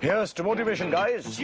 Here's to motivation, guys.